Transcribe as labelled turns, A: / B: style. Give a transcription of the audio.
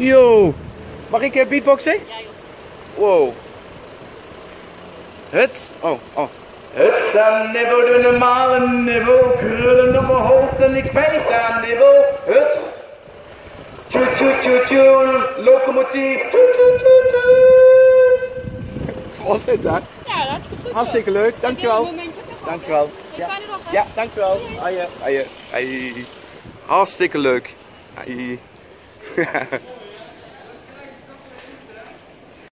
A: Yo. Mag ik eh, beatboxen?
B: Ja, joh.
A: Wow. Het. Oh, oh. Het zijn niveau de normale niveau. Krullen op mijn hoofd en ik spijs aan niveau. Het. Tjoe tjoe tjoe tjoe. Locomotief. Tjoe tjoe tjoe tjoe. Was dit hè?
B: Ja, hartstikke goed.
A: Hartstikke leuk, dankjewel.
B: Momentje.
A: Dankjewel.
B: Ja. Hè?
A: Ja, dankjewel. Aie, aie, aie. Hartstikke leuk. Aie.